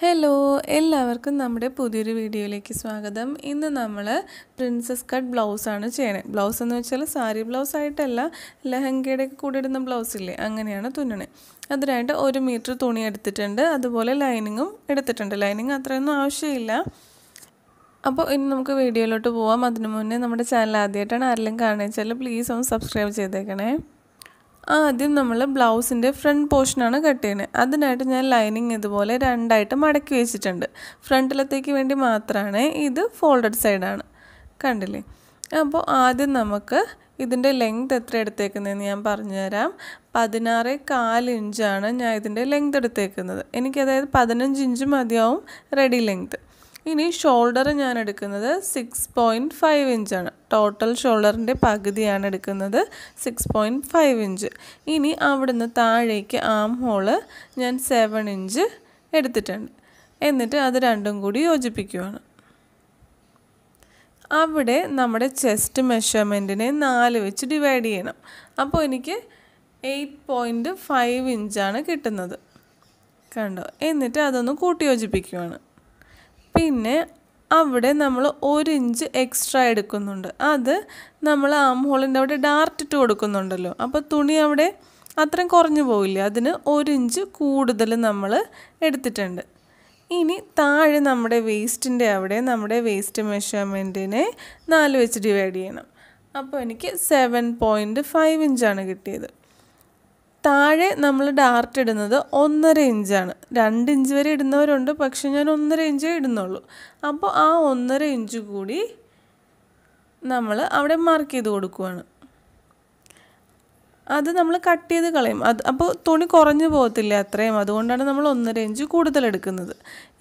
Hello എല്ലാവർക്കും നമ്മുടെ പുതിയൊരു വീഡിയോയിലേക്ക് സ്വാഗതം. ഇന്ന് നമ്മൾ പ്രിൻസസ് കട്ട് ബ്ലൗസാണ് ചെയ്യണേ. ബ്ലൗസ് എന്ന് വെച്ചാൽ സാരി ബ്ലൗസ് ആയിട്ടല്ല ലെഹങ്കയുടെ കൂടെ ഇടുന്ന ബ്ലൗസ് ഇല്ലേ? അങ്ങനെയാണ് തുന്നണേ. അതിനായിട്ട് ഒരു മീറ്റർ തുണി എടുത്തിട്ടുണ്ട്. അതുപോലെ ലൈനിങ്ങും എടുത്തിട്ടുണ്ട്. ലൈനിങ് അത്രയൊന്നും ആവശ്യമില്ല. അപ്പോൾ ഇനി നമുക്ക് വീഡിയോയിലോട്ട് പോവാം. അതിനു മുന്നേ നമ്മുടെ ചാനൽ ആദ്യമായിട്ടാണ് ആരെങ്കിലും കാണുക വെച്ചാൽ പ്ലീസ് ഒന്ന് സബ്സ്ക്രൈബ് ചെയ്തേക്കണേ. ആദ്യം നമ്മൾ ബ്ലൗസിന്റെ ഫ്രണ്ട് പോർഷനാണ് കട്ട് ചെയ്യുന്നത് അതിനായിട്ട് ഞാൻ ലൈനിങ് ഇതുപോലെ രണ്ടായിട്ട് മടക്കി വെച്ചിട്ടുണ്ട്. ഫ്രണ്ടിലത്തേക്ക് വേണ്ടി മാത്രമാണ് ഇത് ഫോൾഡഡ് സൈഡാണ്. കണ്ടില്ലേ? അപ്പോൾ ആദ്യം നമുക്ക് ഇതിന്റെ ലെങ്ത് എത്ര എടുത്തേക്കുന്നതെന്ന് ഞാൻ പറഞ്ഞുതരാം. പതിനാറ് കാൽ ഇഞ്ചാണ് ഞാൻ ഇതിന്റെ ലെങ്ത് എടുത്തേക്കുന്നത്. എനിക്ക് അതായത് പതിനഞ്ച് ഇഞ്ച് മതിയാവും റെഡി ലെങ്ത്. ഇനി ഷോൾഡർ ഞാൻ എടുക്കുന്നത് സിക്സ് പോയിന്റ് ഫൈവ് ഇഞ്ചാണ് ടോട്ടൽ ഷോൾഡറിന്റെ പകുതിയാണ് എടുക്കുന്നത് സിക്സ് പോയിന്റ് ഫൈവ് ഇഞ്ച് ഇനി അവിടുന്ന് താഴേക്ക് ആം ഹോൾ ഞാൻ സെവൻ ഇഞ്ച് എടുത്തിട്ടുണ്ട്. എന്നിട്ട് അത് രണ്ടും കൂടി യോജിപ്പിക്കുവാണ്. അവിടെ നമ്മുടെ ചെസ്റ്റ് മെഷർമെന്റിനെ നാല് വെച്ച് ഡിവൈഡ് ചെയ്യണം. അപ്പോൾ എനിക്ക് എയ്റ്റ് പോയിന്റ് ഫൈവ് ഇഞ്ചാണ് കിട്ടുന്നത്. കണ്ടോ? എന്നിട്ട് അതൊന്ന് കൂട്ടി യോജിപ്പിക്കുവാണ്. പിന്നെ അവിടെ നമ്മൾ ഒരു ഇഞ്ച് എക്സ്ട്രാ എടുക്കുന്നുണ്ട്. അത് നമ്മൾ ആം ഹോളിന്റെ അവിടെ ഡാർട്ട് ഇട്ട് കൊടുക്കുന്നുണ്ടല്ലോ. അപ്പോൾ തുണി അവിടെ അത്രയും കുറഞ്ഞു പോവില്ല? അതിന് ഒരു ഇഞ്ച് കൂടുതൽ നമ്മൾ എടുത്തിട്ടുണ്ട്. ഇനി താഴെ നമ്മുടെ വേസ്റ്റിന്റെ അവിടെ നമ്മുടെ വേസ്റ്റ് മെഷർമെന്റിനെ നാല് വെച്ച് ഡിവൈഡ് ചെയ്യണം. അപ്പോൾ എനിക്ക് സെവൻ പോയിന്റ് ഫൈവ് ഇഞ്ചാണ് കിട്ടിയത്. താഴെ നമ്മൾ ഡാർട്ട് ഇടുന്നത് ഒന്നര ഇഞ്ചാണ് രണ്ട് ഇഞ്ച് വരെ ഇടുന്നവരുണ്ട് പക്ഷെ ഞാൻ ഒന്നര ഇഞ്ചേ ഇടുന്നുള്ളൂ. അപ്പോൾ ആ ഒന്നര ഇഞ്ച് കൂടി നമ്മൾ അവിടെ മാർക്ക് ചെയ്ത് കൊടുക്കുവാണ്. അത് നമ്മൾ കട്ട് ചെയ്ത് കളയും. അത് അപ്പോൾ തുണി കുറഞ്ഞു പോകത്തില്ല അത്രയും. അതുകൊണ്ടാണ് നമ്മൾ ഒന്നര ഇഞ്ച് കൂടുതൽ എടുക്കുന്നത്.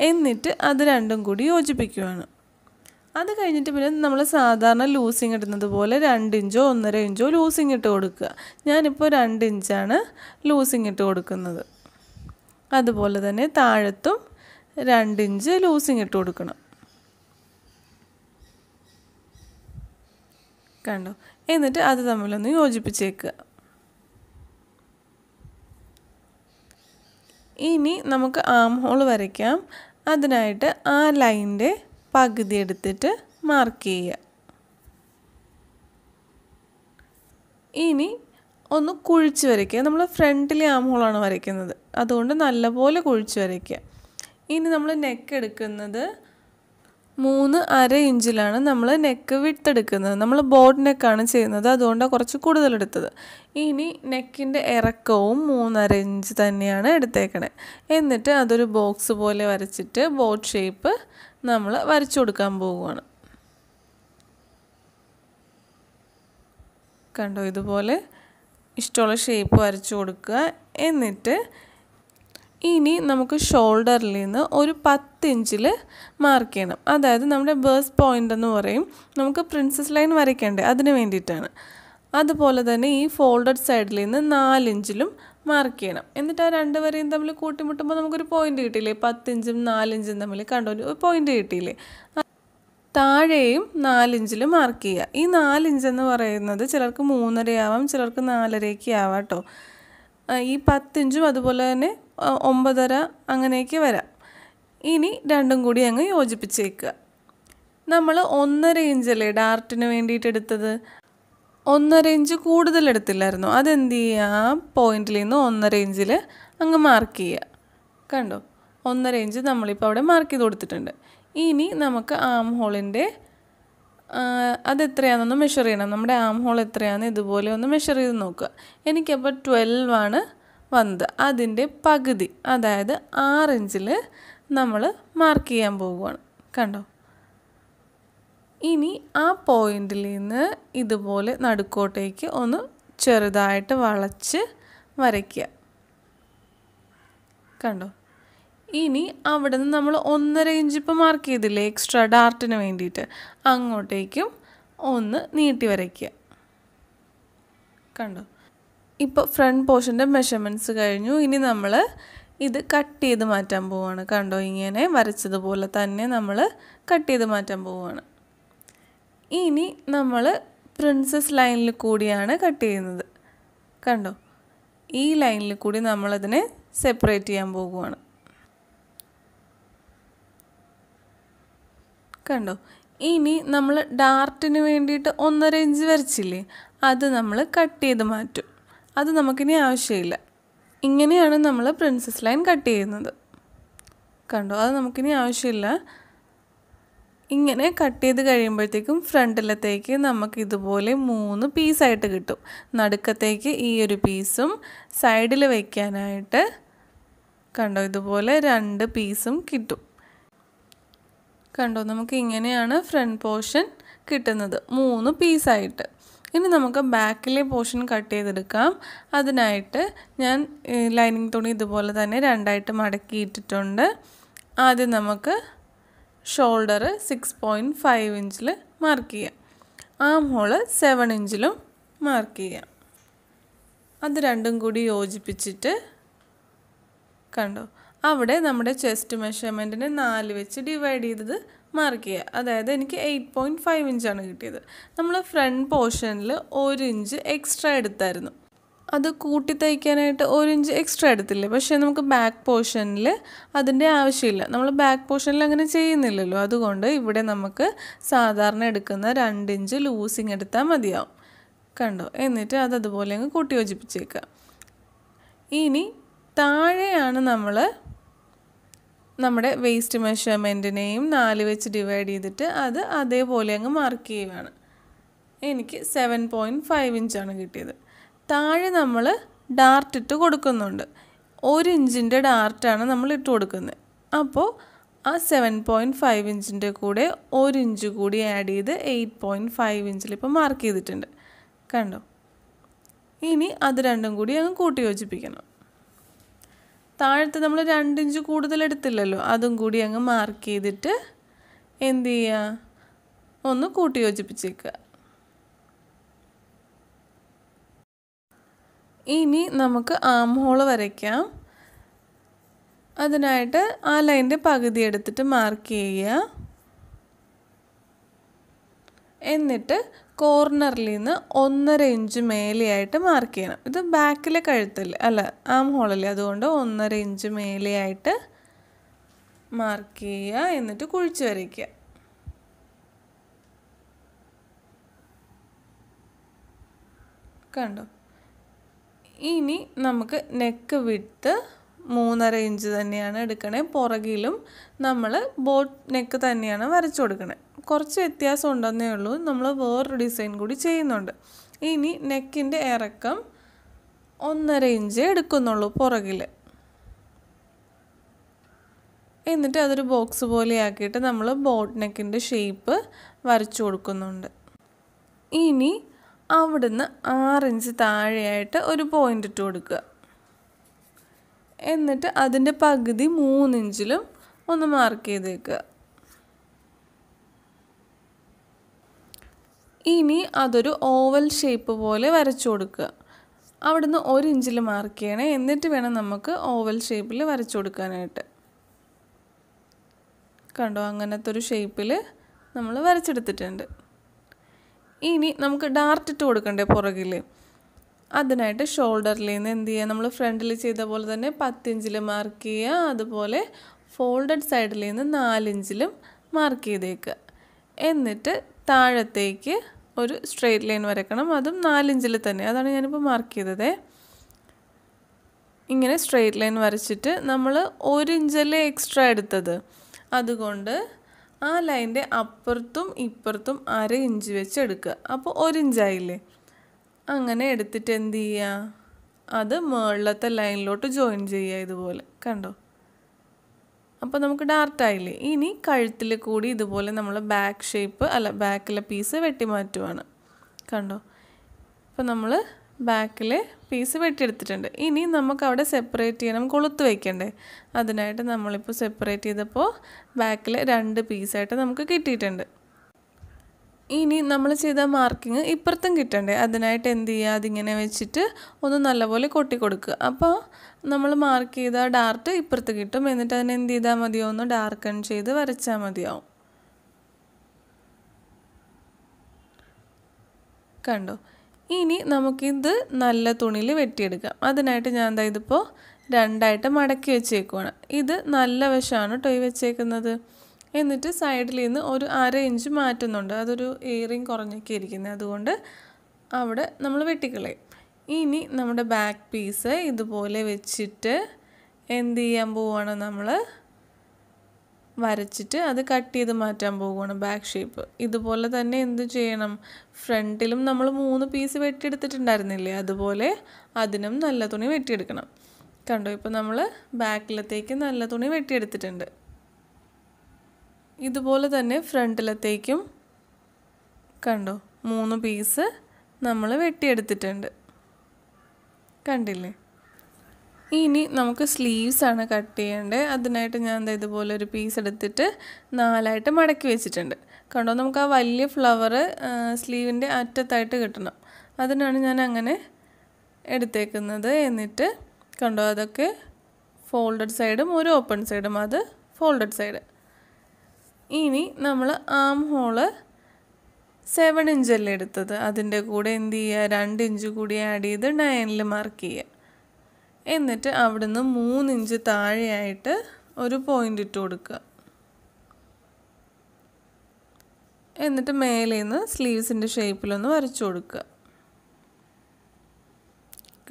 എന്നിട്ട് അത് രണ്ടും കൂടി യോജിപ്പിക്കുവാണ്. അത് കഴിഞ്ഞിട്ട് പിന്നെ നമ്മൾ സാധാരണ ലൂസിങ് ഇടുന്നത് പോലെ രണ്ട് ഇഞ്ചോ ഒന്നര ഇഞ്ചോ ലൂസിങ് ഇട്ട് കൊടുക്കുക. ഞാനിപ്പോൾ രണ്ട് ഇഞ്ചാണ് ലൂസിങ് ഇട്ട് കൊടുക്കുന്നത്. അതുപോലെ തന്നെ താഴത്തും രണ്ട് ഇഞ്ച് ലൂസിങ് ഇട്ട് കൊടുക്കണം. കണ്ടോ? എന്നിട്ട് അത് തമ്മിലൊന്ന് യോജിപ്പിച്ചേക്കുക. ഇനി നമുക്ക് ആം ഹോൾ വരയ്ക്കാം. അതിനായിട്ട് ആ ലൈന്റെ പകുതി എടുത്തിട്ട് മാർക്ക് ചെയ്യുക. ഇനി ഒന്ന് കുഴിച്ച് വരയ്ക്കുക. നമ്മൾ ഫ്രണ്ടിലെ ആം ഹോളാണ് വരയ്ക്കുന്നത്. അതുകൊണ്ട് നല്ലപോലെ കുഴിച്ച് വരയ്ക്കുക. ഇനി നമ്മൾ നെക്ക് എടുക്കുന്നത് മൂന്ന് അര ഇഞ്ചിലാണ് നമ്മൾ നെക്ക് വിട്ടെടുക്കുന്നത് നമ്മൾ ബോർഡ് നെക്കാണ് ചെയ്യുന്നത്. അതുകൊണ്ടാണ് കുറച്ച് കൂടുതൽ എടുത്തത്. ഇനി നെക്കിന്റെ ഇറക്കവും മൂന്നര ഇഞ്ച് തന്നെയാണ് എടുത്തേക്കണേ. എന്നിട്ട് അതൊരു ബോക്സ് പോലെ വരച്ചിട്ട് ബോട്ട് ഷേപ്പ് നമ്മൾ വരച്ചു കൊടുക്കാൻ പോവുകയാണ് കണ്ടോ? ഇതുപോലെ ഇഷ്ടമുള്ള ഷേപ്പ് വരച്ചു കൊടുക്കുക. എന്നിട്ട് ഇനി നമുക്ക് ഷോൾഡറിൽ നിന്ന് ഒരു പത്ത് ഇഞ്ചിൽ മാർക്ക് ചെയ്യണം. അതായത് നമ്മുടെ ബേഴ്സ് പോയിന്റ് എന്ന് പറയും. നമുക്ക് പ്രിൻസസ് ലൈൻ വരയ്ക്കണ്ടേ? അതിന് വേണ്ടിയിട്ടാണ്. അതുപോലെ തന്നെ ഈ ഫോൾഡഡ് സൈഡിൽ നിന്ന് നാലിഞ്ചിലും മാർക്ക് ചെയ്യണം. എന്നിട്ട് ആ രണ്ട് വരെയും തമ്മിൽ കൂട്ടിമുട്ടുമ്പോൾ നമുക്കൊരു പോയിന്റ് കിട്ടിയില്ലേ? പത്തിഞ്ചും നാലിഞ്ചും തമ്മിൽ കണ്ടോ? ഒരു പോയിന്റ് കിട്ടിയില്ലേ? താഴെയും നാലിഞ്ചിൽ മാർക്ക് ചെയ്യുക. ഈ നാലിഞ്ച് എന്ന് പറയുന്നത് ചിലർക്ക് മൂന്നരയാവാം ചിലർക്ക് നാലരയ്ക്ക് ആവാം കേട്ടോ. ഈ പത്തിഞ്ചും അതുപോലെ തന്നെ ഒമ്പതര അങ്ങനെയൊക്കെ വരാം. ഇനി രണ്ടും കൂടി അങ്ങ് യോജിപ്പിച്ചേക്കുക. നമ്മൾ ഒന്നര ഇഞ്ചല്ലേ ഡാർട്ടിന് വേണ്ടിയിട്ട് എടുത്തത്? ഒന്നര ഇഞ്ച് കൂടുതൽ എടുത്തില്ലായിരുന്നു? അതെന്ത് ചെയ്യുക? ആ പോയിന്റിൽ നിന്ന് ഒന്നര ഇഞ്ചിൽ അങ്ങ് മാർക്ക് ചെയ്യുക. കണ്ടോ? ഒന്നര ഇഞ്ച് നമ്മളിപ്പോൾ അവിടെ മാർക്ക് ചെയ്ത് കൊടുത്തിട്ടുണ്ട്. ഇനി നമുക്ക് ആം ഹോളിന്റെ അതെത്രയാണെന്നൊന്ന് മെഷർ ചെയ്യണം. നമ്മുടെ ആം ഹോൾ എത്രയാണെന്ന് ഇതുപോലെ ഒന്ന് മെഷർ ചെയ്ത് നോക്കുക. എനിക്കപ്പോൾ ട്വൽവ് ആണ് വന്നത്. അതിന്റെ പകുതി അതായത് ആറിഞ്ചിൽ നമ്മൾ മാർക്ക് ചെയ്യാൻ പോവുകയാണ്. കണ്ടോ? ഇനി ആ പോയിന്റിൽ നിന്ന് ഇതുപോലെ നടുക്കോട്ടേക്ക് ഒന്ന് ചെറുതായിട്ട് വളച്ച് വരയ്ക്കുക. കണ്ടോ? ഇനി അവിടെ നിന്ന് നമ്മൾ ഒന്നര ഇഞ്ച് ഇപ്പോൾ മാർക്ക് ചെയ്തില്ലേ? എക്സ്ട്രാ ഡാർട്ടിന് വേണ്ടിയിട്ട്. അങ്ങോട്ടേക്കും ഒന്ന് നീട്ടി വരയ്ക്കുക. കണ്ടോ? ഇപ്പോൾ ഫ്രണ്ട് പോർഷന്റെ മെഷർമെന്റ്സ് കഴിഞ്ഞു. ഇനി നമ്മൾ ഇത് കട്ട് ചെയ്ത് മാറ്റാൻ പോവുകയാണ് കണ്ടോ? ഇങ്ങനെ വരച്ചതുപോലെ തന്നെ നമ്മൾ കട്ട് ചെയ്ത് മാറ്റാൻ പോവുകയാണ് ഇനി നമ്മൾ പ്രിൻസസ് ലൈനിൽ കൂടിയാണ് കട്ട് ചെയ്യുന്നത്. കണ്ടോ? ഈ ലൈനിൽ കൂടി നമ്മളതിനെ സെപ്പറേറ്റ് ചെയ്യാൻ പോവുകയാണ് കണ്ടോ? ഇനി നമ്മൾ ഡാർട്ടിന് വേണ്ടിയിട്ട് ഒന്നര ഇഞ്ച് വരച്ചില്ലേ? അത് നമ്മൾ കട്ട് ചെയ്ത് മാറ്റും. അത് നമുക്കിനി ആവശ്യമില്ല. ഇങ്ങനെയാണ് നമ്മൾ പ്രിൻസസ് ലൈൻ കട്ട് ചെയ്യുന്നത്. കണ്ടോ? അത് നമുക്കിനി ആവശ്യമില്ല. ഇങ്ങനെ കട്ട് ചെയ്ത് കഴിയുമ്പോഴത്തേക്കും ഫ്രണ്ടിലത്തേക്ക് നമുക്ക് ഇതുപോലെ മൂന്ന് പീസായിട്ട് കിട്ടും. നടുക്കത്തേക്ക് ഈ ഒരു പീസും സൈഡിൽ വയ്ക്കാനായിട്ട് കണ്ടോ? ഇതുപോലെ രണ്ട് പീസും കിട്ടും. കണ്ടോ? നമുക്ക് ഇങ്ങനെയാണ് ഫ്രണ്ട് പോർഷൻ കിട്ടുന്നത്. മൂന്ന് പീസായിട്ട് ഇനി നമുക്ക് ബാക്കിലെ പോർഷൻ കട്ട് ചെയ്തെടുക്കാം. അതിനായിട്ട് ഞാൻ ലൈനിങ് തുണി ഇതുപോലെ തന്നെ രണ്ടായിട്ട് മടക്കി ഇട്ടിട്ടുണ്ട് ആദ്യം നമുക്ക് ഷോൾഡർ സിക്സ് പോയിന്റ് ഫൈവ് ഇഞ്ചിൽ മാർക്ക് ചെയ്യാം. ആം ഹോൾ സെവൻ ഇഞ്ചിലും മാർക്ക് ചെയ്യാം. അത് രണ്ടും കൂടി യോജിപ്പിച്ചിട്ട് കണ്ടോ? അവിടെ നമ്മുടെ ചെസ്റ്റ് മെഷർമെന്റിനെ നാല് വെച്ച് ഡിവൈഡ് ചെയ്തത് മാർക്ക് ചെയ്യുക. അതായത് എനിക്ക് എയ്റ്റ് പോയിന്റ് ഫൈവ് ഇഞ്ചാണ് കിട്ടിയത്. നമ്മൾ ഫ്രണ്ട് പോർഷനിൽ ഒരു ഇഞ്ച് എക്സ്ട്രാ എടുത്തായിരുന്നു. അത് കൂട്ടി തയ്ക്കാനായിട്ട് ഒരു ഇഞ്ച് എക്സ്ട്രാ എടുത്തില്ലേ? പക്ഷേ നമുക്ക് ബാക്ക് പോർഷനിൽ അതിന്റെ ആവശ്യമില്ല. നമ്മൾ ബാക്ക് പോർഷനിൽ അങ്ങനെ ചെയ്യുന്നില്ലല്ലോ. അതുകൊണ്ട് ഇവിടെ നമുക്ക് സാധാരണ എടുക്കുന്ന രണ്ട് ഇഞ്ച് ലൂസിങ് എടുത്താൽ മതിയാവും. കണ്ടോ? എന്നിട്ട് അത് അതുപോലെ അങ്ങ് കൂട്ടി യോജിപ്പിച്ചേക്കുക. ഇനി താഴെയാണ് നമ്മൾ നമ്മുടെ വേസ്റ്റ് മെഷർമെന്റിനെയും നാല് വെച്ച് ഡിവൈഡ് ചെയ്തിട്ട് അത് അതേപോലെ അങ്ങ് മാർക്ക് ചെയ്യുകയാണ് എനിക്ക് സെവൻ പോയിന്റ് ഫൈവ് ഇഞ്ചാണ് കിട്ടിയത്. താഴെ നമ്മൾ ഡാർട്ട് ഇട്ട് കൊടുക്കുന്നുണ്ട്. ഒരു ഇഞ്ചിന്റെ ഡാർട്ടാണ് നമ്മൾ ഇട്ട് കൊടുക്കുന്നത് അപ്പോൾ ആ സെവൻ പോയിന്റ് ഫൈവ് ഇഞ്ചിന്റെ കൂടെ ഒരു ഇഞ്ച് കൂടി ആഡ് ചെയ്ത് എയ്റ്റ് പോയിന്റ് ഫൈവ് ഇഞ്ചിൽ ഇപ്പോൾ മാർക്ക് ചെയ്തിട്ടുണ്ട്. കണ്ടോ? ഇനി അത് രണ്ടും കൂടി അങ്ങ് കൂട്ടി യോജിപ്പിക്കണം. താഴത്ത് നമ്മൾ രണ്ട് ഇഞ്ച് കൂടുതൽ എടുത്തില്ലല്ലോ. അതും കൂടി അങ്ങ് മാർക്ക് ചെയ്തിട്ട് എന്ത് ചെയ്യുക ഒന്ന് കൂട്ടി യോജിപ്പിച്ചേക്കുക. ഇനി നമുക്ക് ആം ഹോൾ വരയ്ക്കാം. അതിനായിട്ട് ആ ലൈന്റെ പകുതി എടുത്തിട്ട് മാർക്ക് ചെയ്യുക. എന്നിട്ട് കോർണറിൽ നിന്ന് ഒന്നര ഇഞ്ച് മേലെയായിട്ട് മാർക്ക് ചെയ്യണം. ഇത് ബാക്കിലെ കഴുത്തിൽ അല്ല ആം ഹോളിൽ അതുകൊണ്ട് ഒന്നര ഇഞ്ച് മേലെയായിട്ട് മാർക്ക് ചെയ്യുക എന്നിട്ട് കുഴിച്ച് വരയ്ക്കുക. കണ്ടോ? ഇനി നമുക്ക് നെക്ക് വിട്ട് മൂന്നര ഇഞ്ച് തന്നെയാണ് എടുക്കണേ. പുറകിലും നമ്മൾ ബോട്ട് നെക്ക് തന്നെയാണ് വരച്ചു കൊടുക്കണേ. കുറച്ച് വ്യത്യാസം ഉണ്ടെന്നേ ഉള്ളൂ. നമ്മൾ വേറൊരു ഡിസൈൻ കൂടി ചെയ്യുന്നുണ്ട്. ഇനി നെക്കിന്റെ ഇറക്കം ഒന്നര ഇഞ്ച് എടുക്കുന്നുള്ളൂ പുറകിൽ. എന്നിട്ട് അതൊരു ബോക്സ് പോലെ ആക്കിയിട്ട് നമ്മൾ ബോട്ട് നെക്കിന്റെ ഷേപ്പ് വരച്ചു കൊടുക്കുന്നുണ്ട്. ഇനി അവിടുന്ന് ആറിഞ്ച് താഴെയായിട്ട് ഒരു പോയിന്റ് ഇട്ട് കൊടുക്കുക. എന്നിട്ട് അതിന്റെ പകുതി മൂന്നിഞ്ചിലും ഒന്ന് മാർക്ക് ചെയ്തേക്കുക ഇനി അതൊരു ഓവൽ ഷേപ്പ് പോലെ വരച്ചു കൊടുക്കുക. അവിടുന്ന് ഒരു ഇഞ്ചിൽ മാർക്ക് ചെയ്യണേ. എന്നിട്ട് വേണം നമുക്ക് ഓവൽ ഷേപ്പിൽ വരച്ചു കൊടുക്കാനായിട്ട്. കണ്ടോ? അങ്ങനത്തെ ഒരു ഷേപ്പിൽ നമ്മൾ വരച്ചെടുത്തിട്ടുണ്ട്. ഇനി നമുക്ക് ഡാർട്ട് ഇട്ട് കൊടുക്കണ്ടേ പുറകിൽ അതിനായിട്ട് ഷോൾഡറിൽ നിന്ന് എന്ത് ചെയ്യുക നമ്മൾ ഫ്രണ്ടിൽ ചെയ്ത പോലെ തന്നെ പത്തിഞ്ചിൽ മാർക്ക് ചെയ്യുക അതുപോലെ ഫോൾഡഡ് സൈഡിൽ നിന്ന് നാലിഞ്ചിലും മാർക്ക് ചെയ്തേക്കുക. എന്നിട്ട് താഴത്തേക്ക് ഒരു സ്ട്രെയിറ്റ് ലൈൻ വരക്കണം അതും നാലിഞ്ചിൽ തന്നെ. അതാണ് ഞാനിപ്പോൾ മാർക്ക് ചെയ്തത്. ഇങ്ങനെ സ്ട്രെയിറ്റ് ലൈൻ വരച്ചിട്ട് നമ്മൾ ഒരു ഇഞ്ചല്ലേ എക്സ്ട്രാ എടുത്തത്. അതുകൊണ്ട് ആ ലൈന്റെ അപ്പുറത്തും ഇപ്പുറത്തും അര ഇഞ്ച് വെച്ച് എടുക്കുക. അപ്പോൾ ഒരു ഇഞ്ചായില്ലേ അങ്ങനെ എടുത്തിട്ട് എന്ത് ചെയ്യുക അത് മുകളിലത്തെ ലൈനിലോട്ട് ജോയിൻ ചെയ്യുക ഇതുപോലെ കണ്ടോ? അപ്പോൾ നമുക്ക് ഡാർട്ടായില്ലേ ഇനി കഴുത്തിൽ കൂടി ഇതുപോലെ നമ്മൾ ബാക്ക് ഷേപ്പ് അല്ല ബാക്കിലെ പീസ് വെട്ടി മാറ്റുവാണ് കണ്ടോ? അപ്പോൾ നമ്മൾ ബാക്കിലെ പീസ് വെട്ടിയെടുത്തിട്ടുണ്ട്. ഇനി നമുക്ക് അവിടെ സെപ്പറേറ്റ് ചെയ്യണം കൊളുത്ത് വയ്ക്കണ്ടേ അതിനായിട്ട് നമ്മളിപ്പോൾ സെപ്പറേറ്റ് ചെയ്തപ്പോൾ ബാക്കിൽ രണ്ട് പീസായിട്ട് നമുക്ക് കിട്ടിയിട്ടുണ്ട്. ഇനി നമ്മൾ ചെയ്ത മാർക്കിങ് ഇപ്പുറത്തും കിട്ടണ്ടേ? അതിനായിട്ട് എന്ത് ചെയ്യുക? അതിങ്ങനെ വെച്ചിട്ട് ഒന്ന് നല്ലപോലെ കൊട്ടി കൊടുക്കുക. അപ്പോൾ നമ്മൾ മാർക്ക് ചെയ്ത ഡാർട്ട് ഇപ്പുറത്ത് കിട്ടും. എന്നിട്ട് അതിനെ എന്ത് ചെയ്താൽ മതിയോ? ഒന്ന് ഡാർക്കൺ ചെയ്ത് വരച്ചാൽ മതിയാവും. കണ്ടോ? ഇനി നമുക്കിത് നല്ല തുണിയിൽ വെട്ടിയെടുക്കാം. അതിനായിട്ട് ഞാൻ എന്താ ഇതിപ്പോൾ രണ്ടായിട്ട് മടക്കി വെച്ചേക്കുവാണ്. ഇത് നല്ല വശമാണ് കേട്ടോ ഈ വെച്ചേക്കുന്നത്. എന്നിട്ട് സൈഡിൽ നിന്ന് ഒരു അര ഇഞ്ച് മാറ്റുന്നുണ്ട്. അതൊരു ഇയറിങ് കുറഞ്ഞൊക്കെ ഇരിക്കുന്നത് അതുകൊണ്ട് അവിടെ നമ്മൾ വെട്ടിക്കളയും. ഇനി നമ്മുടെ ബാക്ക് പീസ് ഇതുപോലെ വെച്ചിട്ട് എന്ത് ചെയ്യാൻ പോവുകയാണ് നമ്മൾ വരച്ചിട്ട് അത് കട്ട് ചെയ്ത് മാറ്റാൻ പോവുകയാണ് ബാക്ക് ഷേപ്പ് ഇതുപോലെ തന്നെ എന്ത് ചെയ്യണം? ഫ്രണ്ടിലും നമ്മൾ മൂന്ന് പീസ് വെട്ടിയെടുത്തിട്ടുണ്ടായിരുന്നില്ലേ? അതുപോലെ അതിനും നല്ല തുണി വെട്ടിയെടുക്കണം. കണ്ടോ? ഇപ്പോൾ നമ്മൾ ബാക്കിലത്തേക്ക് നല്ല തുണി വെട്ടിയെടുത്തിട്ടുണ്ട്. ഇതുപോലെ തന്നെ ഫ്രണ്ടിലത്തേക്കും കണ്ടോ മൂന്ന് പീസ് നമ്മൾ വെട്ടിയെടുത്തിട്ടുണ്ട്. കണ്ടില്ലേ? ഇനി നമുക്ക് സ്ലീവ്സ് ആണ് കട്ട് ചെയ്യേണ്ടത്. അതിനായിട്ട് ഞാൻ എന്താ ഇതുപോലെ ഒരു പീസ് എടുത്തിട്ട് നാലായിട്ട് മടക്കി വെച്ചിട്ടുണ്ട്. കണ്ടോ നമുക്ക് ആ വലിയ ഫ്ലവർ സ്ലീവിന്റെ അറ്റത്തായിട്ട് കിട്ടണം. അതിനാണ് ഞാൻ അങ്ങനെ എടുത്തേക്കുന്നത്. എന്നിട്ട് കണ്ടോ അതൊക്കെ ഫോൾഡഡ് സൈഡും ഒരു ഓപ്പൺ സൈഡും അത് ഫോൾഡഡ് സൈഡ് ഇനി നമ്മൾ ആം ഹോൾ സെവൻ ഇഞ്ചല്ലേ എടുത്തത്. അതിന്റെ കൂടെ എന്ത് ചെയ്യുക? രണ്ട് ഇഞ്ച് കൂടി ആഡ് ചെയ്ത് നയനിൽ മാർക്ക് ചെയ്യുക. എന്നിട്ട് അവിടുന്ന് മൂന്ന് ഇഞ്ച് താഴെയായിട്ട് ഒരു പോയിന്റ് ഇട്ട് കൊടുക്കുക. എന്നിട്ട് മേലെ നിന്ന് സ്ലീവ്സിന്റെ ഷേപ്പിലൊന്ന് വരച്ചു കൊടുക്കുക.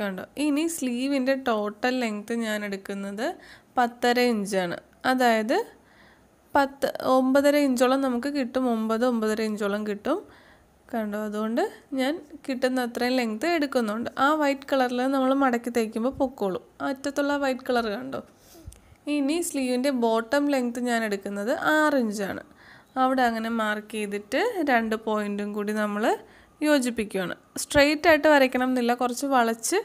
കണ്ടോ? ഇനി സ്ലീവിന്റെ ടോട്ടൽ ലെങ്ത്ത് ഞാൻ എടുക്കുന്നത് പത്തര ഇഞ്ചാണ് അതായത് പത്ത് ഒമ്പതര ഇഞ്ചോളം നമുക്ക് കിട്ടും. ഒമ്പത് ഒമ്പതര ഇഞ്ചോളം കിട്ടും. കണ്ടോ? അതുകൊണ്ട് ഞാൻ കിട്ടുന്ന അത്രയും ലെങ്ത്ത് എടുക്കുന്നുണ്ട്. ആ വൈറ്റ് കളറിൽ നമ്മൾ മടക്കി തയ്ക്കുമ്പോൾ പൊക്കോളും. അറ്റത്തുള്ള വൈറ്റ് കളർ കണ്ടോ? ഇനി സ്ലീവിന്റെ ബോട്ടം ലെങ്ത്ത് ഞാൻ എടുക്കുന്നത് ആറ് ഇഞ്ചാണ്. അവിടെ അങ്ങനെ മാർക്ക് ചെയ്തിട്ട് രണ്ട് പോയിന്റും കൂടി നമ്മൾ യോജിപ്പിക്കുകയാണ് സ്ട്രെയിറ്റ് ആയിട്ട് വരയ്ക്കണം എന്നില്ല കുറച്ച് വളച്ച്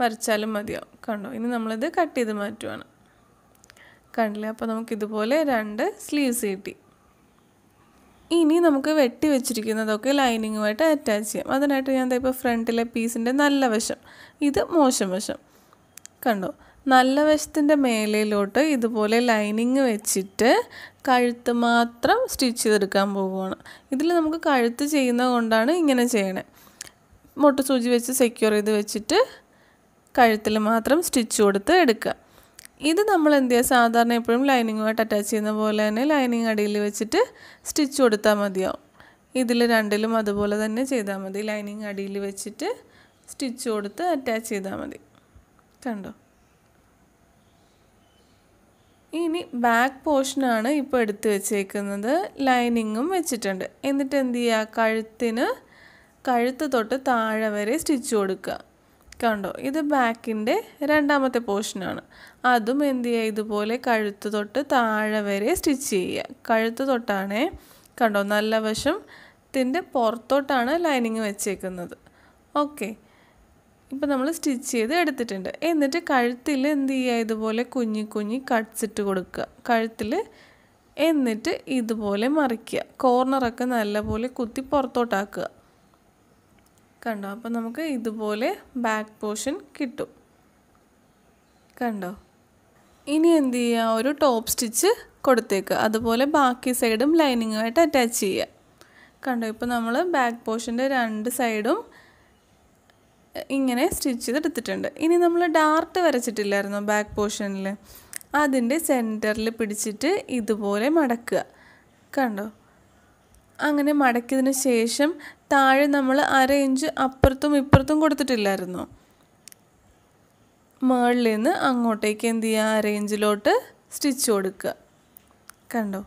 വരച്ചാലും മതിയാവും. കണ്ടോ? ഇനി നമ്മളിത് കട്ട് ചെയ്ത് മാറ്റുവാണ്. കണ്ടില്ലേ അപ്പോൾ നമുക്കിതുപോലെ രണ്ട് സ്ലീവ്സ് കിട്ടി. ഇനി നമുക്ക് വെട്ടി വെച്ചിരിക്കുന്നതൊക്കെ ലൈനിങ്ങുമായിട്ട് അറ്റാച്ച് ചെയ്യാം. അതിനായിട്ട് ഞാൻ ഇപ്പോൾ ഫ്രണ്ടിലെ പീസിന്റെ നല്ല വശം. ഇത് മോശം വശം. കണ്ടോ? നല്ല വശത്തിന്റെ മേലയിലോട്ട് ഇതുപോലെ ലൈനിങ് വെച്ചിട്ട് കഴുത്ത് മാത്രം സ്റ്റിച്ച് ചെയ്തെടുക്കാൻ പോവുകയാണ്. ഇതിൽ നമുക്ക് കഴുത്ത് ചെയ്യുന്നത് കൊണ്ടാണ് ഇങ്ങനെ ചെയ്യണേ. മുട്ട സൂചി വെച്ച് സെക്യൂർ ചെയ്ത് വെച്ചിട്ട് കഴുത്തിൽ മാത്രം സ്റ്റിച്ച് കൊടുത്ത് എടുക്കുക. ഇത് നമ്മൾ എന്ത് ചെയ്യുക? സാധാരണ എപ്പോഴും ലൈനിങ്ങുമായിട്ട് അറ്റാച്ച് ചെയ്യുന്ന പോലെ തന്നെ ലൈനിങ് അടിയിൽ വെച്ചിട്ട് സ്റ്റിച്ച് കൊടുത്താൽ മതിയാവും. ഇതിൽ രണ്ടിലും അതുപോലെ തന്നെ ചെയ്താൽ മതി. ലൈനിങ് അടിയിൽ വെച്ചിട്ട് സ്റ്റിച്ച് കൊടുത്ത് അറ്റാച്ച് ചെയ്താൽ മതി. കണ്ടോ? ഇനി ബാക്ക് പോർഷനാണ് ഇപ്പോൾ എടുത്ത് വെച്ചേക്കുന്നത്. ലൈനിങ്ങും വെച്ചിട്ടുണ്ട്. എന്നിട്ട് എന്ത് ചെയ്യുക? കഴുത്തിന് കഴുത്ത് തൊട്ട് താഴെ വരെ സ്റ്റിച്ച് കൊടുക്കുക. കണ്ടോ ഇത് ബാക്കിന്റെ രണ്ടാമത്തെ പോർഷനാണ്. അതും എന്ത് ചെയ്യുക ഇതുപോലെ കഴുത്ത് തൊട്ട് താഴെ വരെ സ്റ്റിച്ച് ചെയ്യുക. കഴുത്ത് തൊട്ടാണേ കണ്ടോ നല്ല വശത്തിന്റെ പുറത്തോട്ടാണ് ലൈനിങ് വെച്ചേക്കുന്നത്. ഓക്കെ. ഇപ്പം നമ്മൾ സ്റ്റിച്ച് ചെയ്ത് എടുത്തിട്ടുണ്ട്. എന്നിട്ട് കഴുത്തിൽ എന്ത് ചെയ്യുക ഇതുപോലെ കുഞ്ഞി കുഞ്ഞി കട്ട്സ് ഇട്ട് കൊടുക്കുക. കഴുത്തിൽ എന്നിട്ട് ഇതുപോലെ മറിക്കുക. കോർണറൊക്കെ നല്ലപോലെ കുത്തി പുറത്തോട്ടാക്കുക. കണ്ടോ? അപ്പോൾ നമുക്ക് ഇതുപോലെ ബാക്ക് പോർഷൻ കിട്ടും. കണ്ടോ? ഇനി എന്ത് ചെയ്യുക? ഒരു ടോപ്പ് സ്റ്റിച്ച് കൊടുത്തേക്കുക. അതുപോലെ ബാക്കി സൈഡും ലൈനിങ്ങുമായിട്ട് അറ്റാച്ച് ചെയ്യുക. കണ്ടോ? ഇപ്പോൾ നമ്മൾ ബാക്ക് പോർഷന്റെ രണ്ട് സൈഡും ഇങ്ങനെ സ്റ്റിച്ച് ചെയ്തെടുത്തിട്ടുണ്ട്. ഇനി നമ്മൾ ഡാർട്ട് വരച്ചിട്ടില്ലായിരുന്നോ ബാക്ക് പോർഷനിൽ അതിന്റെ സെന്ററിൽ പിടിച്ചിട്ട് ഇതുപോലെ മടക്കുക. കണ്ടോ? അങ്ങനെ മടക്കിയതിന് ശേഷം താഴെ നമ്മൾ അര ഇഞ്ച് അപ്പുറത്തും ഇപ്പുറത്തും കൊടുത്തിട്ടില്ലായിരുന്നോ. മുകളിൽ നിന്ന് അങ്ങോട്ടേക്ക് എന്ത് ചെയ്യുക? അര ഇഞ്ചിലോട്ട് സ്റ്റിച്ച് കൊടുക്കുക. കണ്ടോ?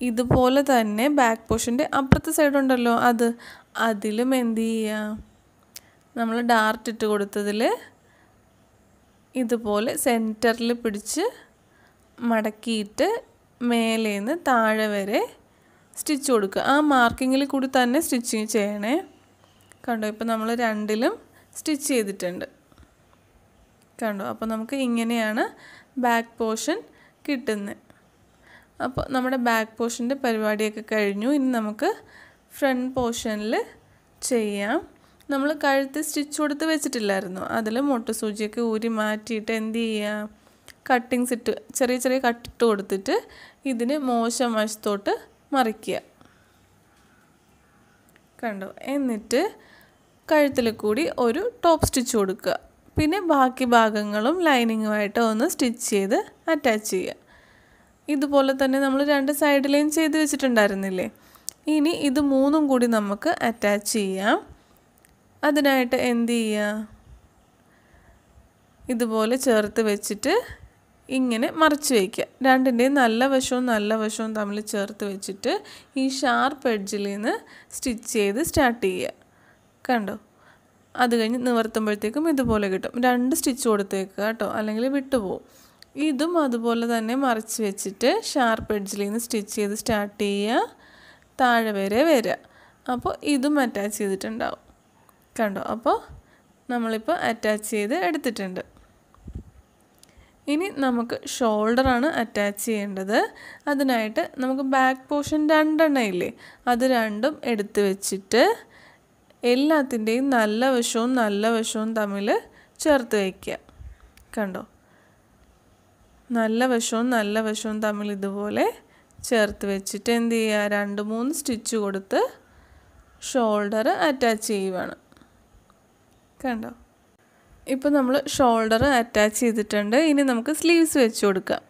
ഇതുപോലെ തന്നെ ബാക്ക് പോർഷന്റെ അപ്പുറത്തെ സൈഡ് ഉണ്ടല്ലോ അത്. അതിലും എന്ത് ചെയ്യുക? നമ്മൾ ഡാർട്ട് ഇട്ട് കൊടുത്തതിൽ ഇതുപോലെ സെന്ററിൽ പിടിച്ച് മടക്കിയിട്ട് മേലേന്ന് താഴെ വരെ സ്റ്റിച്ച് കൊടുക്കുക. ആ മാർക്കിങ്ങിൽ കൂടി തന്നെ സ്റ്റിച്ചിങ് ചെയ്യണേ. കണ്ടോ ഇപ്പോൾ നമ്മൾ രണ്ടിലും സ്റ്റിച്ച് ചെയ്തിട്ടുണ്ട്. കണ്ടോ അപ്പോൾ നമുക്ക് ഇങ്ങനെയാണ് ബാക്ക് പോർഷൻ കിട്ടുന്നത്. അപ്പോൾ നമ്മുടെ ബാക്ക് പോർഷന്റെ പരിപാടിയൊക്കെ കഴിഞ്ഞു. ഇനി നമുക്ക് ഫ്രണ്ട് പോർഷനിൽ ചെയ്യാം. നമ്മൾ കഴുത്ത് സ്റ്റിച്ച് കൊടുത്ത് വെച്ചിട്ടില്ലായിരുന്നു. അതിൽ മുട്ട സൂചിയൊക്കെ ഊരി മാറ്റിയിട്ട് എന്ത് ചെയ്യുക? കട്ടിങ്സ് ഇട്ട് ചെറിയ ചെറിയ കട്ടിട്ട് കൊടുത്തിട്ട് ഇതിന് മോശം വശത്തോട്ട് മറിക്കുക. കണ്ടോ? എന്നിട്ട് കഴുത്തിൽ കൂടി ഒരു ടോപ്പ് സ്റ്റിച്ച് കൊടുക്കുക. പിന്നെ ബാക്കി ഭാഗങ്ങളും ലൈനിങ്ങുമായിട്ട് ഒന്ന് സ്റ്റിച്ച് ചെയ്ത് അറ്റാച്ച് ചെയ്യുക. ഇതുപോലെ തന്നെ നമ്മൾ രണ്ട് സൈഡിലെയും ചെയ്ത് വെച്ചിട്ടുണ്ടായിരുന്നില്ലേ? ഇനി ഇത് മൂന്നും കൂടി നമുക്ക് അറ്റാച്ച് ചെയ്യാം. അതിനായിട്ട് എന്ത് ചെയ്യുക? ഇതുപോലെ ചേർത്ത് വെച്ചിട്ട് ഇങ്ങനെ മറിച്ച് വയ്ക്കുക. രണ്ടിന്റെയും നല്ല വശവും നല്ല വശവും തമ്മിൽ ചേർത്ത് വെച്ചിട്ട് ഈ ഷാർപ്പ് എഡ്ജിൽ നിന്ന് സ്റ്റിച്ച് ചെയ്ത് സ്റ്റാർട്ട് ചെയ്യുക. കണ്ടോ? അത് കഴിഞ്ഞ് നിവർത്തുമ്പോഴത്തേക്കും ഇതുപോലെ കിട്ടും. രണ്ട് സ്റ്റിച്ച് കൊടുത്തേക്കുക കേട്ടോ. അല്ലെങ്കിൽ വിട്ടുപോകും ഇതും അതുപോലെ തന്നെ മറിച്ച് വെച്ചിട്ട് ഷാർപ്പ് എഡ്ജിൽ നിന്ന് സ്റ്റിച്ച് ചെയ്ത് സ്റ്റാർട്ട് ചെയ്യുക. താഴെ വരെ വരിക. അപ്പോൾ ഇതും അറ്റാച്ച് ചെയ്തിട്ടുണ്ടാവും. കണ്ടോ? അപ്പോൾ നമ്മളിപ്പോൾ അറ്റാച്ച് ചെയ്ത് എടുത്തിട്ടുണ്ട്. ഇനി നമുക്ക് ഷോൾഡറാണ് അറ്റാച്ച് ചെയ്യേണ്ടത്. അതിനായിട്ട് നമുക്ക് ബാക്ക് പോർഷൻ രണ്ടെണ്ണം ഇല്ലേ? അത് രണ്ടും എടുത്ത് വെച്ചിട്ട് എല്ലാത്തിന്റെയും നല്ല വശവും നല്ല വശവും തമ്മിൽ ചേർത്ത് വയ്ക്കുക. കണ്ടോ? നല്ല വശവും നല്ല വശവും തമ്മിൽ ഇതുപോലെ ചേർത്ത് വെച്ചിട്ട് എന്ത് ചെയ്യുക? രണ്ട് മൂന്ന് സ്റ്റിച്ച് കൊടുത്ത് ഷോൾഡർ അറ്റാച്ച് ചെയ്യുവാണ്. കണ്ടോ? ഇപ്പോൾ നമ്മൾ ഷോൾഡർ അറ്റാച്ച് ചെയ്തിട്ടുണ്ട്. ഇനി നമുക്ക് സ്ലീവ്സ് വെച്ച് കൊടുക്കാം.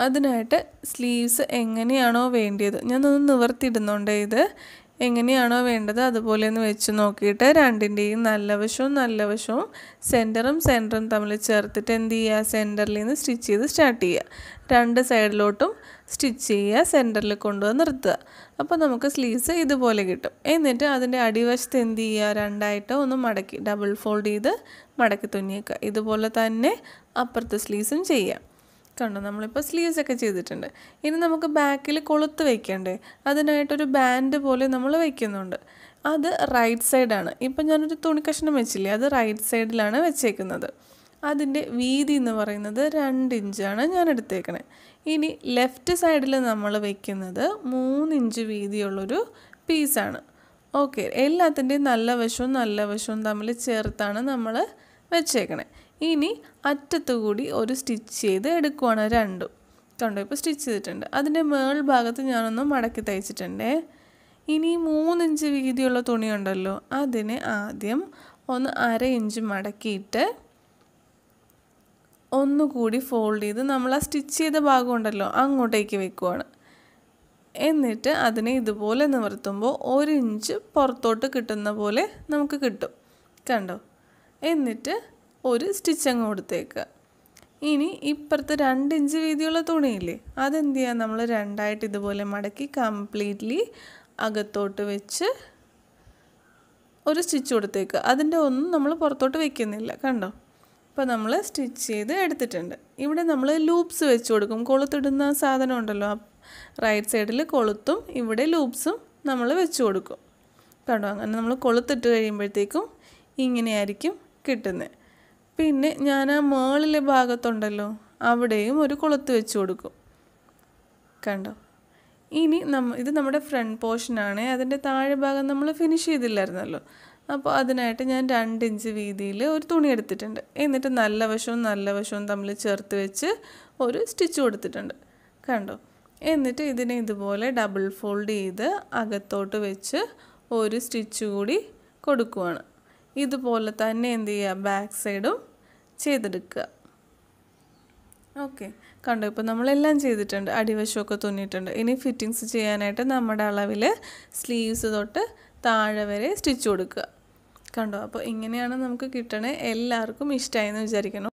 അതിനായിട്ട് സ്ലീവ്സ് എങ്ങനെയാണോ വേണ്ടിയത്. ഞാനൊന്ന് നിവർത്തിയിടുന്നുണ്ട് ഇത്. എങ്ങനെയാണോ വേണ്ടത് അതുപോലെ ഒന്ന് വെച്ച് നോക്കിയിട്ട് രണ്ടിന്റെയും നല്ല വശവും നല്ല വശവും സെന്ററും സെന്ററും തമ്മിൽ ചേർത്തിട്ട് എന്ത് ചെയ്യുക? സെന്ററിൽ നിന്ന് സ്റ്റിച്ച് ചെയ്ത് സ്റ്റാർട്ട് ചെയ്യുക. രണ്ട് സൈഡിലോട്ടും സ്റ്റിച്ച് ചെയ്യുക സെന്ററിൽ കൊണ്ടുവന്ന് നിർത്തുക. അപ്പോൾ നമുക്ക് സ്ലീവ്സ് ഇതുപോലെ കിട്ടും. എന്നിട്ട് അതിന്റെ അടിവശത്ത് എന്ത് ചെയ്യുക? രണ്ടായിട്ട് ഒന്ന് മടക്കി ഡബിൾ ഫോൾഡ് ചെയ്ത് മടക്കി തുന്നിയേക്കുക. ഇതുപോലെ തന്നെ അപ്പുറത്തെ സ്ലീവ്സും ചെയ്യാം. കണ്ടോ? നമ്മളിപ്പോൾ സ്ലീവ്സ് ഒക്കെ ചെയ്തിട്ടുണ്ട്. ഇനി നമുക്ക് ബാക്കിൽ കൊളുത്ത് വയ്ക്കണ്ടേ അതിനായിട്ടൊരു ബാൻഡ് പോലെ നമ്മൾ വയ്ക്കുന്നുണ്ട് അത് റൈറ്റ് സൈഡാണ്. ഇപ്പം ഞാനൊരു തുണി കഷ്ണം വെച്ചില്ലേ? അത് റൈറ്റ് സൈഡിലാണ് വെച്ചേക്കുന്നത്. അതിന്റെ വീതി എന്ന് പറയുന്നത് രണ്ട് ഇഞ്ചാണ് ഞാൻ എടുത്തേക്കണേ. ഇനി ലെഫ്റ്റ് സൈഡിൽ നമ്മൾ വെക്കുന്നത് മൂന്നിഞ്ച് വീതിയുള്ളൊരു പീസാണ്. ഓക്കെ എല്ലാത്തിന്റെയും നല്ല വശവും നല്ല വശവും തമ്മിൽ ചേർത്താണ് നമ്മൾ വെച്ചേക്കണേ. ഇനി അറ്റത്തു കൂടി ഒരു സ്റ്റിച്ച് ചെയ്ത് എടുക്കുവാണ് രണ്ടും. കണ്ടോ ഇപ്പോൾ സ്റ്റിച്ച് ചെയ്തിട്ടുണ്ട്. അതിന്റെ മേൾ ഭാഗത്ത് ഞാനൊന്ന് മടക്കി തയ്ച്ചിട്ടുണ്ടേ. ഇനി മൂന്നിഞ്ച് വീതിയുള്ള തുണിയുണ്ടല്ലോ അതിനെ ആദ്യം ഒന്ന് അര ഇഞ്ച് മടക്കിയിട്ട് ഒന്നുകൂടി ഫോൾഡ് ചെയ്ത് നമ്മൾ ആ സ്റ്റിച്ച് ചെയ്ത ഭാഗം ഉണ്ടല്ലോ അങ്ങോട്ടേക്ക് വെക്കുവാണ്. എന്നിട്ട് അതിനെ ഇതുപോലെ നിവർത്തുമ്പോൾ ഒരു ഇഞ്ച് പുറത്തോട്ട് കിട്ടുന്ന പോലെ നമുക്ക് കിട്ടും. കണ്ടോ? എന്നിട്ട് ഒരു സ്റ്റിച്ച് അങ്ങ് കൊടുത്തേക്കുക. ഇനി ഇപ്പുറത്ത് രണ്ട് ഇഞ്ച് വീതിയുള്ള തുണിയില്ലേ അതെന്ത് ചെയ്യുക നമ്മൾ രണ്ടായിട്ട് ഇതുപോലെ മടക്കി കംപ്ലീറ്റ്ലി അകത്തോട്ട് വെച്ച് ഒരു സ്റ്റിച്ച് കൊടുത്തേക്കുക. അതിന്റെ ഒന്നും നമ്മൾ പുറത്തോട്ട് വെക്കുന്നില്ല. കണ്ടോ? അപ്പോൾ നമ്മൾ സ്റ്റിച്ച് ചെയ്ത് എടുത്തിട്ടുണ്ട്. ഇവിടെ നമ്മൾ ലൂപ്സ് വെച്ച് കൊടുക്കും. കൊളുത്തിടുന്ന സാധനം ഉണ്ടല്ലോ റൈറ്റ് സൈഡിൽ കൊളുത്തും ഇവിടെ ലൂപ്സും നമ്മൾ വെച്ച് കൊടുക്കും. കേട്ടോ അങ്ങനെ നമ്മൾ കൊളുത്തിട്ട് കഴിയുമ്പോഴത്തേക്കും ഇങ്ങനെയായിരിക്കും കിട്ടുന്നത്. പിന്നെ ഞാൻ ആ മേളിലെ ഭാഗത്തുണ്ടല്ലോ അവിടെയും ഒരു കൊളുത്ത് വെച്ച് കൊടുക്കും. കണ്ടോ? ഇനി നമ്മ ഇത് നമ്മുടെ ഫ്രണ്ട് പോർഷനാണ്. അതിന്റെ താഴെ ഭാഗം നമ്മൾ ഫിനിഷ് ചെയ്തില്ലായിരുന്നല്ലോ. അപ്പോൾ അതിനായിട്ട് ഞാൻ രണ്ട് ഇഞ്ച് വീതിയിൽ ഒരു തുണി എടുത്തിട്ടുണ്ട്. എന്നിട്ട് നല്ല വശവും നല്ല വശവും തമ്മിൽ ചേർത്ത് വെച്ച് ഒരു സ്റ്റിച്ച് കൊടുത്തിട്ടുണ്ട്. കണ്ടോ? എന്നിട്ട് ഇതിനെ ഇതുപോലെ ഡബിൾ ഫോൾഡ് ചെയ്ത് അകത്തോട്ട് വെച്ച് ഒരു സ്റ്റിച്ച് കൂടി കൊടുക്കുവാണ്. ഇതുപോലെ തന്നെ എന്ത് ചെയ്യുക? ബാക്ക് സൈഡും ചെയ്തെടുക്കുക. ഓക്കെ. കണ്ടോ? ഇപ്പോൾ നമ്മളെല്ലാം ചെയ്തിട്ടുണ്ട്. അടിവശമൊക്കെ തുന്നിയിട്ടുണ്ട്. ഇനി ഫിറ്റിങ്സ് ചെയ്യാനായിട്ട് നമ്മുടെ അളവിൽ സ്ലീവ്സ് തൊട്ട് താഴെ വരെ സ്റ്റിച്ച് കൊടുക്കുക. കണ്ടോ? അപ്പോൾ ഇങ്ങനെയാണ് നമുക്ക് കിട്ടണേ എല്ലാവർക്കും ഇഷ്ടമായെന്ന് വിചാരിക്കണം